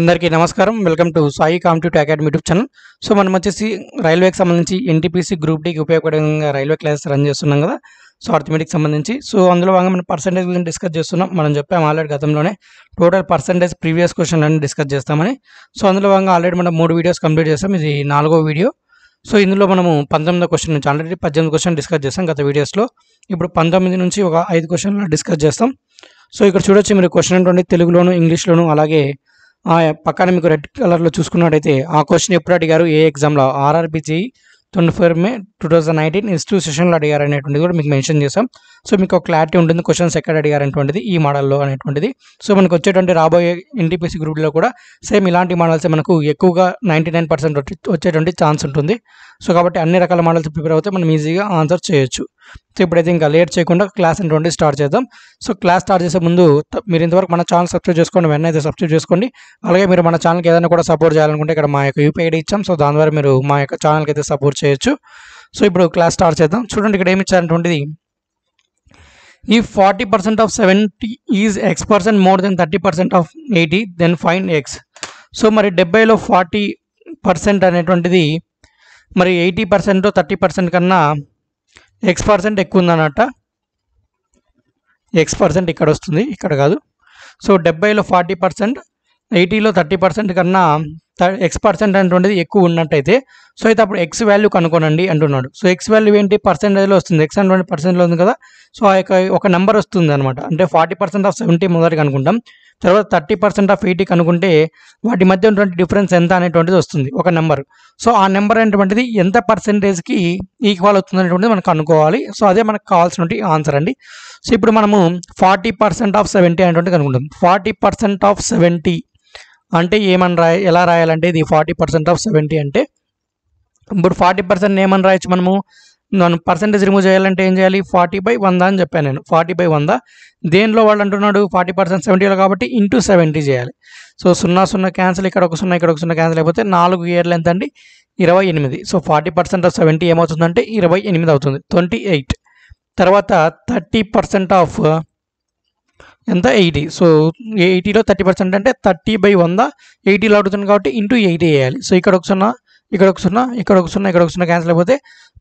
అందరికీ నమస్కారం. Welcome to Sai competitive academy YouTube channel so మనం వచ్చేసి రైల్వేకి సంబంధించి ఎన్టీపీసీ గ్రూప్ డీకి ఉపయోగపడంగా రైల్వే క్లాస్ రన్ చేస్తున్నాం కదా. సో అర్థమెటిక్ సంబంధించి. సో అందులో భాగంగా మనం పర్సంటేజ్ గురించి డిస్కస్ చేస్తున్నాం. మనం చెప్పాము ఆల్రెడీ గతంలోనే total percentage previous question discuss చేస్తామని. సో అందులో భాగంగా ఆల్రెడీ మనం మూడు వీడియోస్ కంప్లీట్ చేస్తాం ఇది నాలుగో వీడియో సో ఇందులో మనము పంతొమ్మిదో క్వశ్చన్ నుంచి ఆల్రెడీ పద్దెనిమిది క్వశ్చన్ డిస్కస్ చేస్తాం గత వీడియోస్లో ఇప్పుడు పంతొమ్మిది నుంచి ఒక ఐదు క్వశ్చన్లు డిస్కస్ చేస్తాం. సో ఇక్కడ చూడొచ్చు మీరు క్వశ్చన్ ఏంటంటే తెలుగులోను ఇంగ్లీష్లోను అలాగే ఆ పక్కన మీకు రెడ్ కలర్లో చూసుకున్నట్టయితే ఆ క్వశ్చన్ ఎప్పుడు అడిగారు ఏ ఎగ్జామ్లో ఆర్ఆర్బిజీ twenty four May two thousand nineteen institute సెషన్లో అడిగారు అనేటువంటిది కూడా మీకు మెన్షన్ చేసాం సో మీకు ఒక క్లారిటీ ఉంటుంది. క్వశ్చన్స్ ఎక్కడ అడిగారు అనేటువంటిది ఈ మోడల్లో అనేటువంటిది. సో మనకు వచ్చేటువంటి రాబోయే ఎన్టీపీసీ గ్రూప్లో కూడా సేమ్ ఇలాంటి మోడల్స్ మనకు ఎక్కువగా నైంటీ నైన్ పర్సెంట్ వచ్చేటువంటి ఛాన్స్ ఉంటుంది. సో కాబట్టి అన్ని రకాల మోడల్స్ ప్రిపేర్ అవుతే మనం ఈజీగా ఆన్సర్ చేయొచ్చు. సో ఇప్పుడైతే ఇంకా లేట్ చేయకుండా క్లాస్ అనేటువంటి స్టార్ట్ చేద్దాం. సో క్లాస్ స్టార్ట్ చేసే ముందు మీరు ఇంతవరకు మన ఛానల్ సబ్స్క్రైబ్ చేసుకోండి వెన్న అయితే సబ్స్క్రైబ్ చేసుకోండి. అలాగే మీరు మన ఛానల్కి ఏదైనా కూడా సపోర్ట్ చేయాలనుకుంటే ఇక్కడ మా యొక్క యూపీ ఐడి ఇచ్చాం. సో దాని ద్వారా మీరు మా యొక్క ఛానల్కి అయితే సపోర్ట్ చేయొచ్చు. సో ఇప్పుడు క్లాస్ స్టార్ట్ చేద్దాం. చూడండి ఇక్కడ ఏమి ఇచ్చారటువంటిది ఈ forty percent of seventy is X percent more than thirty percent of eighty then find X. So మరి డెబ్బైలో ఫార్టీ పర్సెంట్ అనేటువంటిది మరి ఎయిటీ పర్సెంట్ థర్టీ పర్సెంట్ కన్నా ఎక్స్ పర్సెంట్ ఎక్కువ ఉందన్నట్ట ఎక్స్ పర్సెంట్ ఇక్కడ వస్తుంది ఇక్కడ కాదు. సో డెబ్బైలో ఫార్టీ పర్సెంట్ ఎయిటీలో థర్టీ పర్సెంట్ కన్నా ఎక్స్ పర్సెంట్ అనేటువంటిది ఎక్కువ ఉన్నట్టయితే సో అయితే అప్పుడు ఎక్స్ వాల్యూ కనుక్కోనండి అంటున్నాడు. సో ఎక్స్ వాల్యూ ఏంటి? పర్సెంటేజ్లో వస్తుంది. ఎక్స్ అనేటువంటి పర్సెంట్లో ఉంది కదా. సో ఆ యొక్క ఒక నెంబర్ వస్తుంది అనమాట అంటే ఫార్టీ పర్సెంట్ ఆఫ్ సెవెంటీ మొదటికి అనుకుంటాం. తర్వాత థర్టీ పర్సెంట్ ఆఫ్ ఎయిటీకి అనుకుంటే వాటి మధ్య ఉన్నటువంటి డిఫరెన్స్ ఎంత అనేటువంటిది వస్తుంది. ఒక నెంబర్. సో ఆ నెంబర్ అనేటువంటిది ఎంత పర్సెంటేజ్కి ఈక్వల్ అవుతుంది అనేటువంటిది మనకు అనుకోవాలి. సో అదే మనకు కావాల్సినటువంటి ఆన్సర్ అండి. సో ఇప్పుడు మనము ఫార్టీ పర్సెంట్ ఆఫ్ సెవెంటీ అనేటువంటిది అనుకుంటాం ఫార్టీ పర్సెంట్ ఆఫ్ సెవెంటీ అంటే ఏమని రాయ ఎలా రాయాలంటే ఇది ఫార్టీ పర్సెంట్ ఆఫ్ సెవెంటీ అంటే ఇప్పుడు ఫార్టీ పర్సెంట్ ఏమని రాయొచ్చు మనము? మనం పర్సంటేజ్ రిమూవ్ చేయాలంటే ఏం చేయాలి? ఫార్టీ బై వంద అని చెప్పాను నేను. ఫార్టీ బై వంద. దేనిలో వాళ్ళు అంటున్నాడు? ఫార్టీ పర్సెంట్ సెవెంటీలో కాబట్టి ఇంటూ సెవెంటీ చేయాలి. సో సున్నా సున్నా క్యాన్సిల్ ఇక్కడ ఒక సున్నా ఇక్కడ ఒక సున్నా క్యాన్సిల్ అయిపోతే నాలుగు ఇయర్లు ఎంత అండి ఇరవై ఎనిమిది. So forty percent of seventy ఏమవుతుందంటే ఇరవై ఎనిమిది అవుతుంది. ట్వంటీ ఎయిట్ తర్వాత థర్టీ పర్సెంట్ ఆఫ్ ఎంత? ఎయిటీ సో ఎయిటీలో థర్టీ పర్సెంట్ అంటే థర్టీ బై వంద ఎయిటీలో అడుగుతుంది కాబట్టి ఇంటూ ఎయిటీ వేయాలి సో ఇక్కడ ఒక సున్నా ఇక్కడ ఒక సున్నా ఇక్కడ ఒక సున్నా ఇక్కడ ఒక సున్నా క్యాన్సిల్ అయిపోతే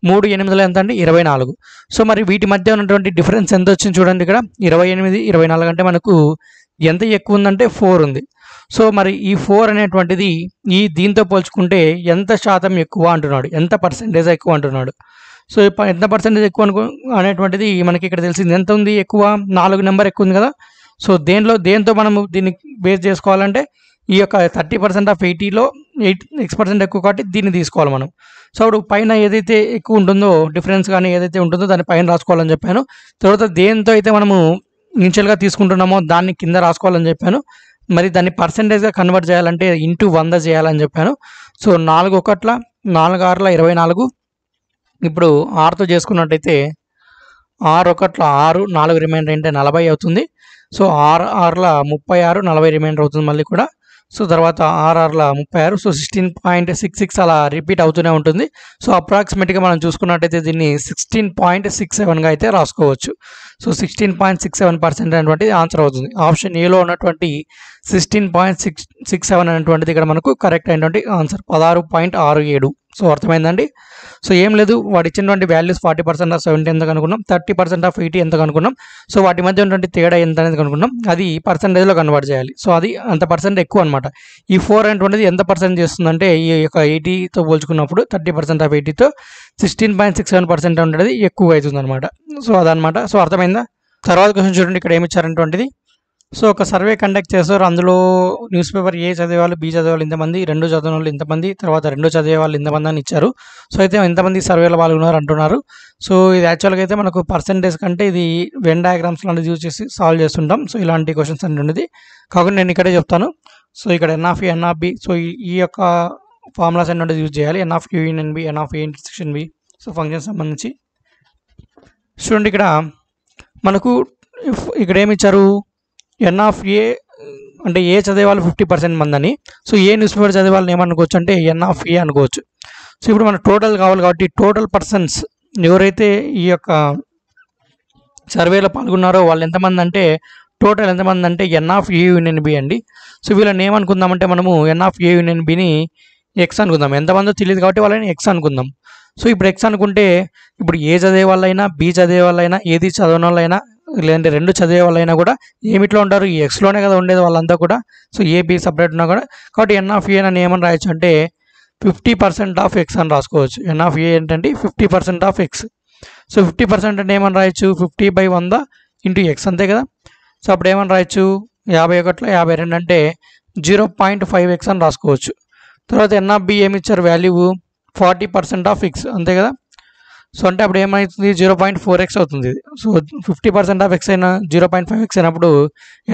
మూడు ఎనిమిదిలో ఎంత అండి? ఇరవై నాలుగు సో మరి వీటి మధ్య ఉన్నటువంటి డిఫరెన్స్ ఎంత వచ్చింది చూడండి ఇక్కడ. ఇరవై ఎనిమిది ఇరవై నాలుగు అంటే మనకు ఎంత ఎక్కువ ఉందంటే ఫోర్ ఉంది. సో మరి ఈ ఫోర్ అనేటువంటిది ఈ దీంతో పోల్చుకుంటే ఎంత శాతం ఎక్కువ అంటున్నాడు? ఎంత పర్సెంటేజ్ ఎక్కువ అంటున్నాడు? సో ఎంత పర్సెంటేజ్ ఎక్కువ అనుకో అనేటువంటిది మనకి ఇక్కడ తెలిసింది. ఎంత ఉంది ఎక్కువ? నాలుగు నెంబర్ ఎక్కువ ఉంది కదా. సో దేనిలో దేంతో మనము దీన్ని బేస్ చేసుకోవాలంటే ఈ యొక్క థర్టీ పర్సెంట్ ఆఫ్ ఎయిటీలో ఎయిట్ ఎక్స్ పర్సెంట్ ఎక్కువ కాబట్టి దీన్ని తీసుకోవాలి మనం. సో అప్పుడు పైన ఏదైతే ఎక్కువ ఉంటుందో డిఫరెన్స్ కానీ ఏదైతే ఉంటుందో దాన్ని పైన రాసుకోవాలని చెప్పాను. తర్వాత దేంతో అయితే మనము ఇనిషియల్గా తీసుకుంటున్నామో దాన్ని కింద రాసుకోవాలని చెప్పాను. మరి దాన్ని పర్సెంటేజ్గా కన్వర్ట్ చేయాలంటే ఇంటూ వంద చేయాలని చెప్పాను. సో నాలుగు ఒకట్ల నాలుగు ఆరుల ఇరవై నాలుగు. ఇప్పుడు ఆరుతో చేసుకున్నట్టయితే ఆరు ఒకట్ల ఆరు నాలుగు రిమైండర్ అంటే నలభై అవుతుంది. సో ఆరు ఆరుల ముప్పై ఆరు నలభై రిమైండర్ అవుతుంది మళ్ళీ కూడా. సో తర్వాత ఆర్ఆర్ల ముప్పై ఆరు so sixteen point six six అలా రిపీట్ అవుతూనే ఉంటుంది. సో అప్రాక్సిమేట్గా మనం చూసుకున్నట్టయితే దీన్ని సిక్స్టీన్ పాయింట్ సిక్స్ సెవెన్గా అయితే రాసుకోవచ్చు. So sixteen point six seven percent అనేటువంటిది ఆన్సర్ అవుతుంది. ఆప్షన్ ఏలో ఉన్నటువంటి sixteen point six six seven అనేటువంటిది ఇక్కడ మనకు కరెక్ట్ అయినటువంటి ఆన్సర్ పదహారు పాయింట్ ఆరు ఏడు. సో అర్థమైందండి. సో ఏం లేదు వాడు ఇచ్చినటువంటి values forty percent of seventy ఎంత కనుక్కున్నాం? థర్టీ పర్సెంట్ ఆఫ్ ఎయిటీ ఎంత కనుక్కున్నాం? సో వాటి మధ్య ఉన్నటువంటి తేడా ఎంత అనేది కనుక్కున్నాం? అది పర్సెంటేజ్లో కన్వర్ట్ చేయాలి. సో అది అంత పర్సెంట్ ఎక్కువ అనమాట ఈ ఫోర్ అనేటువంటిది ఎంత పర్సెంట్ చేస్తుందంటే ఈ యొక్క ఎయిటీతో పోల్చుకున్నప్పుడు thirty percent of ఎయిటీతో sixteen point six seven percent ఉండేది ఎక్కువ అవుతుంది అనమాట సో అదనమాట సో అర్థమైందా? తర్వాత క్వశ్చన్ చూడండి ఇక్కడ ఏమి ఇచ్చారంటువంటిది సో ఒక సర్వే కండక్ట్ చేస్తారు. అందులో న్యూస్ పేపర్ ఏ చదివే వాళ్ళు బి చదివే వాళ్ళు ఇంతమంది రెండు చదివిన వాళ్ళు ఇంతమంది తర్వాత రెండు చదివే వాళ్ళు ఇంతమంది అని ఇచ్చారు. సో అయితే ఎంతమంది సర్వేలో పాల్గొన్నారు అంటున్నారు. సో ఇది యాక్చువల్గా అయితే మనకు పర్సంటేజ్ కంటే ఇది వెన్ డయాగ్రామ్స్ లాంటివి యూజ్ చేసి సాల్వ్ చేస్తుంటాం. సో ఇలాంటి క్వశ్చన్స్ అనేది కాకుండా నేను ఇక్కడే చెప్తాను. సో ఇక్కడ n of n of B so ఈ- ఈ యొక్క ఫార్ములాస్ అనేది యూజ్ చేయాలి. N of union n B n of A intersection B so function సంబంధించి. చూడండి ఇక్కడ మనకు ఇఫ్ ఇక్కడ ఏమి ఇచ్చారు? ఎన్ ఆఫ్ ఏ అంటే ఏ చదివే వాళ్ళు ఫిఫ్టీ పర్సెంట్ మంది అని సో ఏ న్యూస్ పేపర్ చదివే వాళ్ళని ఏమనుకోవచ్చు అంటే ఎన్ ఆఫ్ ఏ అనుకోవచ్చు. సో ఇప్పుడు మనకు టోటల్ కావాలి కాబట్టి టోటల్ పర్సన్స్ ఎవరైతే ఈ యొక్క సర్వేలో పాల్గొన్నారో వాళ్ళు ఎంతమంది అంటే టోటల్ ఎంతమంది అంటే n of A union B అండి. సో వీళ్ళని ఏమనుకుందామంటే మనము ఎన్ ఆఫ్ ఏ యూనియన్ బిని ఎక్స్ అనుకుందాం. ఎంతమందో తెలియదు కాబట్టి వాళ్ళని ఎక్స్ అనుకుందాం. సో ఇప్పుడు ఎక్స్ అనుకుంటే ఇప్పుడు ఏ చదివే వాళ్ళైనా బి చదివే వాళ్ళైనా ఏది చదవని వాళ్ళైనా లేదంటే రెండు చదివే వాళ్ళైనా కూడా ఏమిట్లో ఉంటారు? ఈ ఎక్స్లోనే కదా ఉండేది వాళ్ళంతా కూడా. సో ఏబీ సపరేట్ ఉన్నా కూడా. కాబట్టి ఎన్ ఆఫ్ ఏ అని ఏమని రాయొచ్చు అంటే ఫిఫ్టీ పర్సెంట్ ఆఫ్ ఎక్స్ అని రాసుకోవచ్చు. ఎన్ ఆఫ్ ఏ ఏంటంటే fifty percent of X so fifty percent అంటే ఏమని రాయొచ్చు? ఫిఫ్టీ బై వంద ఇంటూ ఎక్స్ అంతే కదా. సో అప్పుడు ఏమని రాయొచ్చు? యాభై ఒకటిలో యాభై రెండు అంటే జీరో పాయింట్ ఫైవ్ ఎక్స్ అని రాసుకోవచ్చు. తర్వాత ఎన్ఆఫ్బి ఏమి ఇచ్చారు? Value forty percent of X అంతే కదా. సో అంటే అప్పుడు ఏమవుతుంది జీరో పాయింట్ ఫోర్ ఎక్స్ అవుతుంది. So fifty percent of X అయినా జీరో పాయింట్ ఫైవ్ ఎక్స్ అయినప్పుడు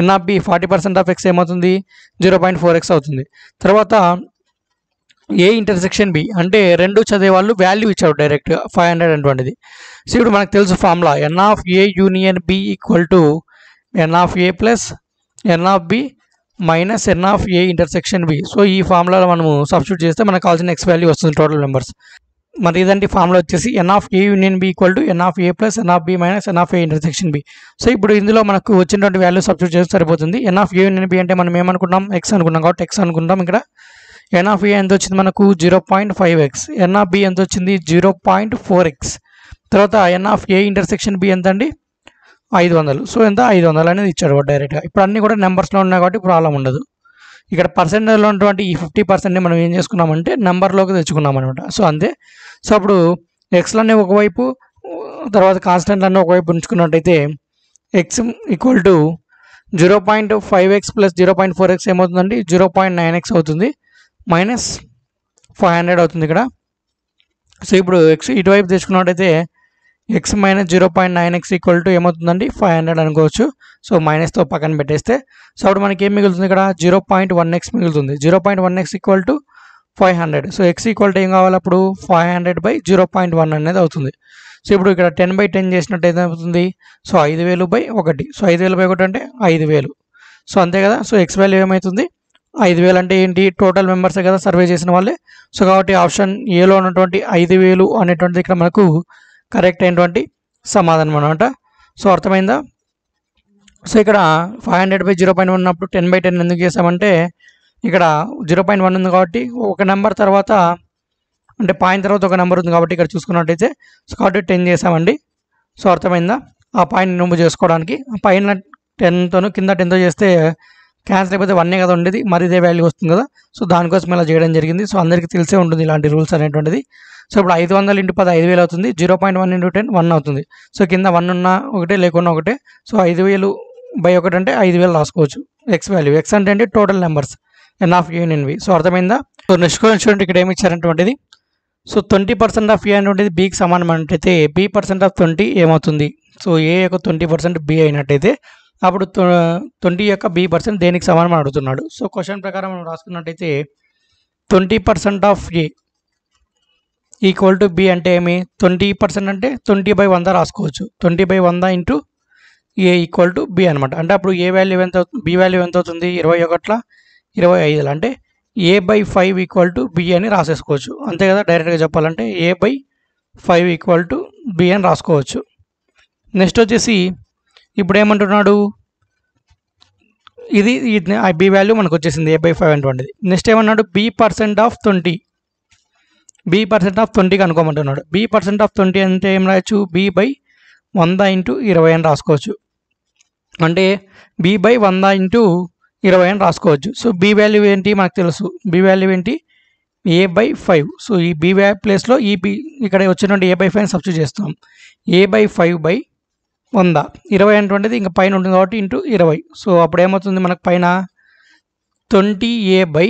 n of B forty percent of X ఏమవుతుంది? జీరో పాయింట్ ఫోర్ ఎక్స్ అవుతుంది. తర్వాత ఏ ఇంటర్సెక్షన్ బి అంటే రెండు చదివే వాళ్ళు వాల్యూ ఇచ్చారు డైరెక్ట్గా ఫైవ్ హండ్రెడ్ అటువంటిది సో ఇప్పుడు మనకు తెలుసు formula n of A union B equal to n of A plus n of B minus n of A intersection B so ఈ ఫార్ములాలో మనము సబ్స్టిట్యూట్ చేస్తే మనకు కావాల్సిన ఎక్స్ వాల్యూ వస్తుంది టోటల్ నెంబర్స్ మరి ఇదంటే ఫార్ములా వచ్చేసి n of A union B equal to n of A plus n of B minus n of A intersection B so ఇప్పుడు ఇందులో మనకు వచ్చినటువంటి వాల్యూ సబ్స్టిట్యూట్ చేస్తే సరిపోతుంది. N of A union B అంటే మనం ఏమనుకున్నాం ఎక్స్ అనుకున్నాం కాబట్టి ఎక్స్ అనుకుంటాం ఇక్కడ. ఎన్ ఆఫ్ ఏ ఎంత వచ్చింది మనకు? Zero point five x n of B ఎంత వచ్చింది? జీరో పాయింట్ ఫోర్ ఎక్స్ తర్వాత n of A intersection B ఎంత అండి ఐదు వందలు. సో ఎంత? ఐదు వందలు అనేది ఇచ్చాడు డైరెక్ట్గా ఇప్పుడు అన్నీ కూడా నెంబర్స్లో ఉన్నాయి కాబట్టి ప్రాబ్లం ఉండదు. ఇక్కడ పర్సెంటేజ్లో ఉన్నటువంటి ఈ ఫిఫ్టీ పర్సెంట్ని మనం ఏం చేసుకున్నామంటే నెంబర్లోకి తెచ్చుకున్నాం అనమాట సో అంతే. సో అప్పుడు ఎక్స్లన్నీ ఒకవైపు తర్వాత కాన్స్టెంట్లన్నీ ఒకవైపు ఉంచుకున్నట్టయితే x equal to zero point five x plus zero point four x ఏమవుతుందండి? జీరో పాయింట్ నైన్ ఎక్స్ అవుతుంది. మైనస్ ఫైవ్ హండ్రెడ్ అవుతుంది ఇక్కడ. సో ఇప్పుడు ఎక్స్ ఇటువైపు తెచ్చుకున్నట్టయితే x minus zero point nine x equal to ఏమవుతుందండి? ఫైవ్ హండ్రెడ్ అనుకోవచ్చు. So మైనస్తో పక్కన పెట్టేస్తే సో అప్పుడు మనకి ఏం మిగులుతుంది ఇక్కడ? జీరో పాయింట్ వన్ ఎక్స్ మిగులుతుంది. Zero point one x equal to five hundred. So x equal to ఏం కావాలి అప్పుడు? Five hundred by zero point one అనేది అవుతుంది. సో ఇప్పుడు ఇక్కడ టెన్ బై టెన్ చేసినట్టు ఏమవుతుంది? సో ఐదు వేలు బై ఒకటి. సో ఐదు వేలు బై ఒకటి అంటే ఐదు వేలు. సో అంతే కదా? సో ఎక్స్ వాల్యూ ఏమవుతుంది ఐదు వేలు అంటే ఏంటి? టోటల్ మెంబర్సే కదా? సర్వే చేసిన వాళ్ళే. సో కాబట్టి ఆప్షన్ ఏలో ఉన్నటువంటి ఐదు వేలు అనేటువంటిది ఇక్కడ మనకు కరెక్ట్ అయినటువంటి సమాధానం అనమాట సో అర్థమైందా? సో ఇక్కడ five hundred by zero point one ఉన్నప్పుడు టెన్ బై టెన్ ఎందుకు చేసామంటే ఇక్కడ జీరో పాయింట్ వన్ ఉంది కాబట్టి ఒక నెంబర్ తర్వాత అంటే పాయింట్ తర్వాత ఒక నెంబర్ ఉంది కాబట్టి ఇక్కడ చూసుకున్నట్టయితే సో కాబట్టి టెన్ చేసామండి సో అర్థమైందా? ఆ పాయింట్ నువ్వు చేసుకోవడానికి. పైన టెన్తోను కింద టెన్తో చేస్తే క్యాన్సిల్ అయిపోతే వన్నే కదా ఉండేది. మరి ఇదే వాల్యూ వస్తుంది కదా. సో దానికోసం ఇలా చేయడం జరిగింది. సో అందరికీ తెలిసే ఉంటుంది ఇలాంటి రూల్స్ అనేటువంటిది. సో ఇప్పుడు ఐదు వందలు ఇంటూ పది ఐదు వేలు అవుతుంది. Zero point one into ten one అవుతుంది. సో కింద వన్ ఉన్నా ఒకటే లేకున్నా ఒకటే. సో ఐదు వేలు బై ఒకటి అంటే ఐదు వేలు రాసుకోవచ్చు. ఎక్స్ వాల్యూ ఎక్స్ అంటే అంటే టోటల్ నెంబర్స్ ఎన్ ఆఫ్ యూనియన్వి సో అర్థమైందా? సో నెక్స్ట్ క్వశ్చన్ ఇక్కడ ఏమి ఇచ్చారంటువంటిది so twenty percent of A అనేటువంటిది బీకి సమానం అంటే బి పర్సెంట్ ఆఫ్ ట్వంటీ ఏమవుతుంది? సో ఏ యొక్క ట్వంటీ పర్సెంట్ బి అయినట్టయితే అప్పుడు ట్వంటీ యొక్క బి పర్సెంట్ దేనికి సమానం అని అడుగుతున్నాడు. సో క్వశ్చన్ ప్రకారం మనం రాసుకున్నట్టయితే twenty percent of A equal to B అంటే ఏమి? ట్వంటీ పర్సెంట్ అంటే ట్వంటీ బై వంద రాసుకోవచ్చు. ట్వంటీ బై వంద into A equal to B అనమాట అంటే అప్పుడు ఏ వాల్యూ ఎంత అవుతుంది? బి వాల్యూ ఎంత అవుతుంది? ఇరవై ఒకట్ల. ఇరవై ఐదులు అంటే A by five equal to B అని రాసేసుకోవచ్చు. అంతే కదా డైరెక్ట్గా చెప్పాలంటే A by five equal to B అని రాసుకోవచ్చు. నెక్స్ట్ వచ్చేసి ఇప్పుడు ఏమంటున్నాడు? ఇది బి వాల్యూ మనకు వచ్చేసింది ఏ బై ఫైవ్ అటువంటిది నెక్స్ట్ ఏమన్నాడు? B percent of twenty. B percent of twenty కనుక్కోమంటున్నాడు B percent of twenty అంటే ఏం రాయొచ్చు? బి బై వంద ఇంటూ ఇరవై అని రాసుకోవచ్చు. అంటే బి బై వంద ఇంటూ ఇరవై అని రాసుకోవచ్చు. సో బి వాల్యూ ఏంటి మనకు తెలుసు. బి వాల్యూ ఏంటి? ఏ బై ఫైవ్ సో ఈ బి వ్యా ప్లేస్లో ఈ బి ఇక్కడ వచ్చినటువంటి ఏ బై ఫైవ్ సబ్స్టిట్యూట్ చేస్తాం. ఏ బై ఫైవ్ బై వంద. ఇరవై అనేటువంటిది ఇంకా పైన ఉంటుంది కాబట్టి ఇంటూ ఇరవై. సో అప్పుడు ఏమవుతుంది మనకు పైన? ట్వంటీ ఏ బై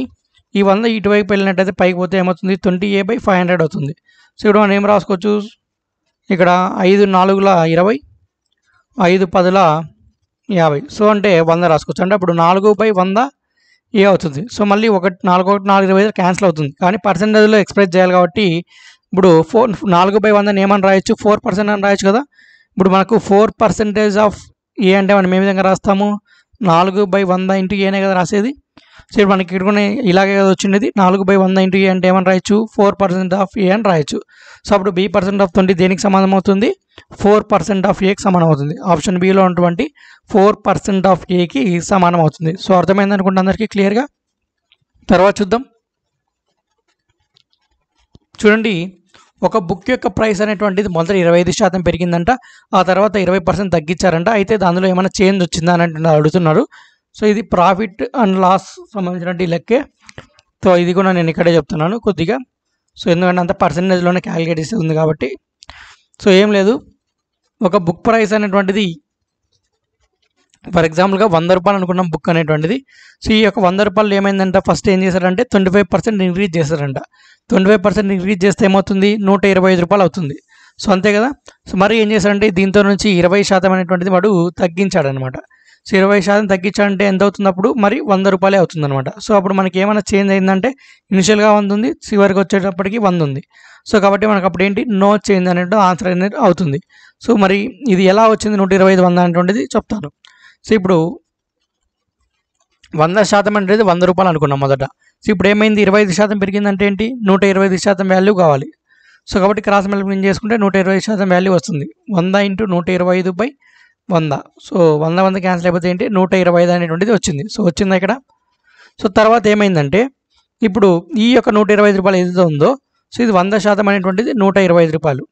ఈ వంద ఇటువైపు వెళ్ళినట్టయితే పైకి పోతే ఏమవుతుంది? Twenty A by five hundred అవుతుంది. సో ఇప్పుడు మనం ఏం రాసుకోవచ్చు? ఇక్కడ ఐదు నాలుగుల ఇరవై ఐదు పదుల యాభై. సో అంటే వంద రాసుకోవచ్చు. అంటే అప్పుడు నాలుగు బై వంద ఏ అవుతుంది? సో మళ్ళీ ఒకటి నాలుగు ఒకటి నాలుగు ఇరవై క్యాన్సిల్ అవుతుంది. కానీ పర్సెంటేజ్లో ఎక్స్ప్రెస్ చేయాలి కాబట్టి ఇప్పుడు ఫోర్ నాలుగు బై వందని ఏమని రాయొచ్చు? ఫోర్ పర్సెంట్ అని రాయొచ్చు కదా? ఇప్పుడు మనకు ఫోర్ పర్సెంటేజ్ ఆఫ్ ఏ అంటే మనం ఏ విధంగా రాస్తాము? నాలుగు బై వంద ఇంటూ ఏనే కదా రాసేది? సో మనకి ఇక్కడ కూడా ఇలాగే కదా వచ్చినది నాలుగు బై వంద ఇంటూ ఏ అంటే ఏమని రాయొచ్చు? ఫోర్ పర్సెంట్ ఆఫ్ ఏ అని రాయొచ్చు. సో అప్పుడు బి పర్సెంట్ ఆఫ్ ట్వంటీ దేనికి సమానం అవుతుంది? ఫోర్ పర్సెంట్ ఆఫ్ ఏకి సమానం అవుతుంది. ఆప్షన్ బిలో ఉన్నటువంటి ఫోర్ పర్సెంట్ ఆఫ్ ఏకి సమానం అవుతుంది. సో అర్థమైంది అనుకుంటే అందరికీ క్లియర్గా? తర్వాత చూద్దాం. చూడండి ఒక బుక్ యొక్క ప్రైస్ అనేటువంటిది మొదట ఇరవై ఐదు శాతం పెరిగిందంట. ఆ తర్వాత ఇరవై పర్సెంట్ తగ్గించారంట. అయితే దానిలో ఏమైనా చేంజ్ వచ్చిందా అని అంటున్నారు అడుగుతున్నారు. సో ఇది ప్రాఫిట్ అండ్ లాస్ సంబంధించినటువంటి లెక్కే. సో ఇది కూడా నేను ఇక్కడే చెప్తున్నాను కొద్దిగా. సో ఎందుకంటే అంత పర్సంటేజ్లోనే క్యాలిక్యులేట్ చేసి ఉంది కాబట్టి. సో ఏం లేదు. ఒక బుక్ ప్రైస్ అనేటువంటిది ఫర్ ఎగ్జాంపుల్గా వంద రూపాయలు అనుకున్నాం బుక్ అనేటువంటిది. సో ఈ యొక్క వంద రూపాయలు ఏమైందంట? ఫస్ట్ ఏం చేశారంటే ట్వంటీ ఫైవ్ పర్సెంట్ ఇంక్రీజ్ చేశారంట. ట్వంటీ ఫైవ్ పర్సెంట్ ఇంక్రీజ్ చేస్తే ఏమవుతుంది? నూట ఇరవై ఐదు రూపాయలు అవుతుంది. సో అంతే కదా? సో మరి ఏం చేశారంటే దీంతో నుంచి ఇరవై శాతం అనేటువంటిది వాడు తగ్గించాడనమాట. సో ఇరవై శాతం తగ్గించాలంటే ఎంత అవుతుంది అప్పుడు మరి వంద రూపాయలే అవుతుందన్నమాట. సో అప్పుడు మనకి ఏమైనా చేంజ్ అయిందంటే ఇనిషియల్గా వంద ఉంది చివరికి వచ్చేటప్పటికి వంద ఉంది. సో కాబట్టి మనకు అప్పుడు ఏంటి? నో చేంజ్ అనేది ఆన్సర్ అనేది అవుతుంది. సో మరి ఇది ఎలా వచ్చింది? నూట ఇరవై ఐదు వంద అనేటువంటిది చెప్తాను. సో ఇప్పుడు వంద శాతం అనేది వంద రూపాయలు అనుకున్నాం మొదట. సో ఇప్పుడు ఏమైంది? ఇరవై ఐదు శాతం పెరిగిందంటే ఏంటి? నూట ఇరవై ఐదు శాతం వాల్యూ కావాలి. సో కాబట్టి క్రాస్ మల్టిప్లికేషన్ చేసుకుంటే నూట ఇరవై శాతం వాల్యూ వస్తుంది. వంద ఇంటూ నూట ఇరవై ఐదు బై వంద. సో వంద వంద క్యాన్సిల్ అయిపోతే ఏంటి? నూట ఇరవై ఐదు అనేటువంటిది వచ్చింది. సో వచ్చింది ఇక్కడ? సో తర్వాత ఏమైందంటే ఇప్పుడు ఈ యొక్క నూట ఇరవై ఐదు రూపాయలు ఏదైతే ఉందో సో ఇది వంద శాతం అనేటువంటిది నూట ఇరవై ఐదు రూపాయలు.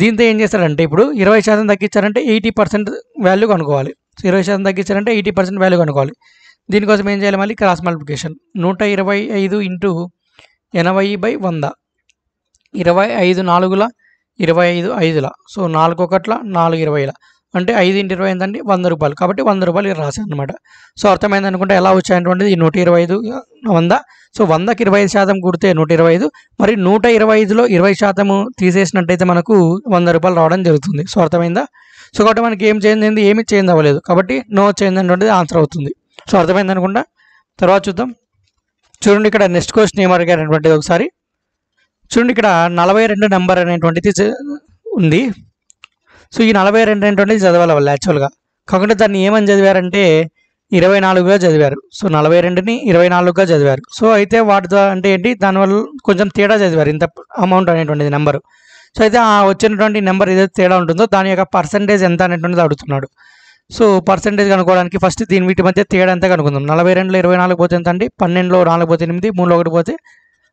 దీంతో ఏం చేస్తారంటే ఇప్పుడు ఇరవై శాతం తగ్గించారంటే ఎయిటీ పర్సెంట్ వాల్యూ కనుక్కోవాలి. సో ఇరవై శాతం తగ్గించారంటే ఎయిటీ పర్సెంట్ వాల్యూ కనుక్కోవాలి. దీనికోసం ఏం చేయాలి మళ్ళీ? Cross multiplication. నూట ఇరవై ఐదు ఇంటూ ఎనభై బై వంద. ఇరవై ఐదు నాలుగుల ఇరవై ఐదు ఐదుల. సో నాలుగు ఒకట్ల నాలుగు ఇరవైల. అంటే ఐదు ఇంటి ఇరవై ఏంటంటే వంద రూపాయలు. కాబట్టి వంద రూపాయలు ఇక్కడ రాశాను అనమాట సో అర్థమైంది అనుకుంటే ఎలా వచ్చాయటువంటిది నూట ఇరవై ఐదు వంద. సో వందకి ఇరవై ఐదు శాతం కుడితే నూట ఇరవై ఐదు. మరి నూట ఇరవై ఐదులో ఇరవై శాతము తీసేసినట్టయితే మనకు వంద రూపాయలు రావడం జరుగుతుంది. సో అర్థమైందా? సో కాబట్టి మనకి ఏం చేంజ్ అయింది ఏమి చేంజ్ అవ్వలేదు. కాబట్టి నో చేంజ్ అనేటువంటిది ఆన్సర్ అవుతుంది. సో అర్థమైంది అనుకుంటా తర్వాత చూద్దాం. చూడండి ఇక్కడ నెక్స్ట్ క్వశ్చన్ ఏం అడిగారు అనేటువంటిది ఒకసారి. చూడండి ఇక్కడ నలభై రెండు నెంబర్ అనేటువంటిది ఉంది. సో ఈ నలభై రెండు అనేటువంటిది చదవాలి వాళ్ళు యాక్చువల్గా కాకుండా దాన్ని ఏమని చదివారంటే ఇరవై నాలుగుగా చదివారు. సో నలభై రెండుని ఇరవై నాలుగుగా చదివారు. సో అయితే వాటితో అంటే ఏంటి దానివల్ల కొంచెం తేడా చదివారు ఇంత అమౌంట్ అనేటువంటిది నెంబరు సో అయితే ఆ వచ్చినటువంటి నెంబర్ ఏదైతే తేడా ఉంటుందో దాని యొక్క పర్సంటేజ్ ఎంత అనేటువంటిది అడుగుతున్నాడు. సో పర్సంటేజ్ కనుక్కోవడానికి ఫస్ట్ దీని వీటి మధ్య తేడా ఎంత కనుక్కుందాం. నలభై రెండులో ఇరవై నాలుగు పోతే ఎంత అండి? పన్నెండులో నాలుగు పోతే ఎనిమిది మూడులో ఒకటి పోతే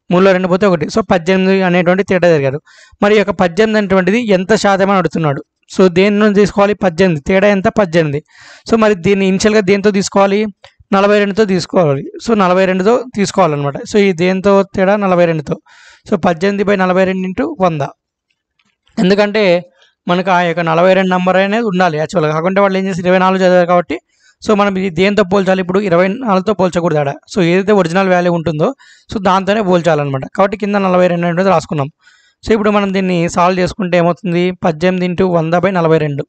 మూడులో రెండు పోతే ఒకటి. సో పద్దెనిమిది అనేటువంటి తేడా జరిగారు మరి ఈ యొక్క పద్దెనిమిది అనేటువంటిది ఎంత శాతం అని అడుగుతున్నాడు. సో దేని నుండి తీసుకోవాలి? పద్దెనిమిది. తేడా ఎంత? పద్దెనిమిది. సో మరి దీన్ని ఇనిషియల్గా దేంతో తీసుకోవాలి? నలభై రెండుతో తీసుకోవాలి. సో నలభై రెండుతో తీసుకోవాలన్నమాట. సో ఈ దేంతో తేడా? నలభై రెండుతో. సో పద్దెనిమిది బై నలభై రెండు ఇంటూ వంద. ఎందుకంటే మనకు ఆ యొక్క నలభై రెండు నెంబర్ అనేది ఉండాలి యాక్చువల్గా కాకుంటే వాళ్ళు ఏం చేసి ఇరవై నాలుగు చదివారు కాబట్టి సో మనం ఇది దేంతో పోల్చాలి? ఇప్పుడు ఇరవై నాలుగుతో పోల్చకూడదు ఆడ. సో ఏదైతే ఒరిజినల్ వాల్యూ ఉంటుందో సో దాంతోనే పోల్చాలన్నమాట. కాబట్టి కింద నలభై రెండు అనేది రాసుకున్నాం. సో ఇప్పుడు మనం దీన్ని సాల్వ్ చేసుకుంటే ఏమవుతుంది? పద్దెనిమిది ఇంటూ వంద బై నలభై రెండు.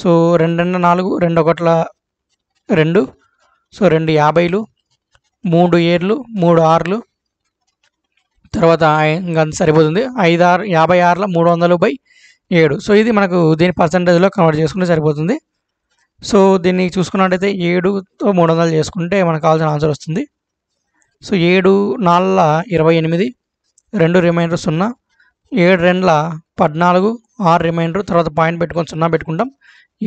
సో రెండు రెండు నాలుగు రెండు ఒకట్ల రెండు. సో రెండు యాభైలు మూడు ఏళ్ళు మూడు ఆరులు. తర్వాత ఇంకా సరిపోతుంది. ఐదు ఆరు యాభై ఆరుల మూడు వందలు బై ఏడు. సో ఇది మనకు దీని పర్సంటేజ్లో కన్వర్ట్ చేసుకుంటే సరిపోతుంది. సో దీన్ని చూసుకున్నట్టయితే ఏడుతో మూడు వందలు చేసుకుంటే మనకు కావాల్సిన ఆన్సర్ వస్తుంది. సో ఏడు నాలుగు ఇరవై ఎనిమిది రెండు రిమైండర్ సున్నా ఏడు రెండుల పద్నాలుగు ఆరు రిమైండర్ తర్వాత పాయింట్ పెట్టుకొని సున్నా పెట్టుకుంటాం.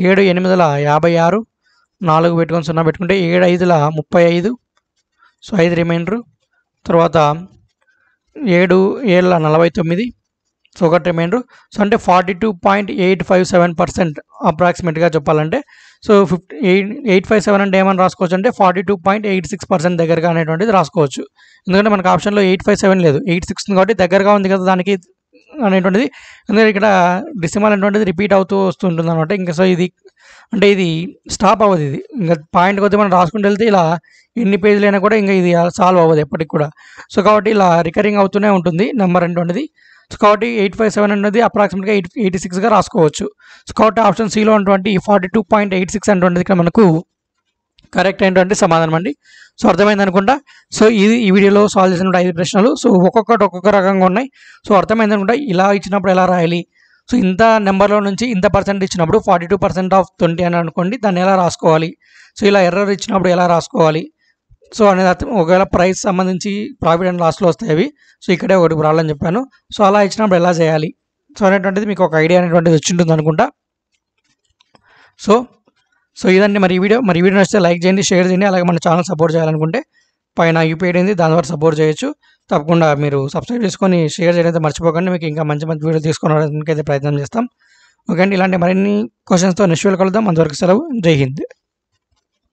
ఏడు ఎనిమిదిల యాభై ఆరు నాలుగు పెట్టుకొని సున్నా పెట్టుకుంటే ఏడు ఐదుల ముప్పై ఐదు. సో ఐదు రిమైండర్. తర్వాత ఏడు ఏళ్ళ నలభై తొమ్మిది సో ఒకటి రిమైండర్. సో అంటే forty two point eight five seven percent అప్రాక్సిమేట్గా చెప్పాలంటే so fifty eight eight five seven అంటే ఏమని రాసుకోవచ్చు అంటే forty two point eight six percent దగ్గరగా అనేటువంటిది రాసుకోవచ్చు. ఎందుకంటే మనకు ఆప్షన్లో ఎయిట్ ఫైవ్ సెవెన్ లేదు. ఎయిట్ సిక్స్ కాబట్టి దగ్గరగా ఉంది కదా దానికి అనేటువంటిది. అందుకే ఇక్కడ డిసిమల్ అనేటువంటిది రిపీట్ అవుతూ వస్తుంటుంది అనమాట ఇంకా సో ఇది అంటే ఇది స్టాప్ అవ్వదు ఇది. ఇంకా పాయింట్ కొద్ది మనం రాసుకుంటూ వెళ్తే ఇలా ఎన్ని పేజీలైనా కూడా ఇంకా ఇది సాల్వ్ అవ్వదు ఎప్పటికి కూడా. సో కాబట్టి ఇలా రికరింగ్ అవుతూనే ఉంటుంది నెంబర్ అనేటువంటిది. సో కాబట్టి ఎయిట్ ఫైవ్ సెవెన్ అనేది అప్రాక్సిమేట్గా ఎయిట్ ఎయిటీ సిక్స్గా రాసుకోవచ్చు. సో కాబట్టి ఆప్షన్ సిలో ఉన్నటువంటి forty two point eight six అనేటువంటిది ఇక్కడ మనకు కరెక్ట్ అయినటువంటి సమాధానం అండి. సో అర్థమైంది అనుకుంటా? సో ఇది ఈ వీడియోలో సాల్వ్ చేసిన ఐదు ప్రశ్నలు. సో ఒక్కొక్కటి ఒక్కొక్క రకంగా ఉన్నాయి. సో అర్థమైంది అనుకుంటా? ఇలా ఇచ్చినప్పుడు ఎలా రాయాలి? సో ఇంత నెంబర్లో నుంచి ఇంత పర్సెంట్ ఇచ్చినప్పుడు forty two percent of twenty అని అనుకోండి దాన్ని ఎలా రాసుకోవాలి? సో ఇలా ఎర్రర్ ఇచ్చినప్పుడు ఎలా రాసుకోవాలి? సో అనేది అర్థం ఒకవేళ ప్రైస్ సంబంధించి ప్రాఫిట్ అండ్ లాస్లో వస్తాయి అవి. సో ఇక్కడే ఒకటి రావాలని చెప్పాను. సో అలా ఇచ్చినప్పుడు ఎలా చేయాలి? సో అనేటువంటిది మీకు ఒక ఐడియా అనేటువంటిది వచ్చి ఉంటుంది అనుకుంటా? సో సో ఇదండి మరి ఈ వీడియో. మరి ఈ వీడియో నచ్చితే లైక్ చేయండి షేర్ చేయండి అలాగే మన ఛానల్ సపోర్ట్ చేయాలనుకుంటే పైన యూపీఐ ఉంది దాని ద్వారా సపోర్ట్ చేయొచ్చు. తప్పకుండా మీరు సబ్స్క్రైబ్ చేసుకొని షేర్ చేయడం అయితే మర్చిపోకండి మీకు ఇంకా మంచి మంచి వీడియో తీసుకోవడానికి అయితే ప్రయత్నం చేస్తాం. ఓకే అండి ఇలాంటి మరిన్ని క్వశ్చన్స్తో నెక్స్ట్ వీడియో కలుద్దాం. అంతవరకు సెలవు. జై హింద్.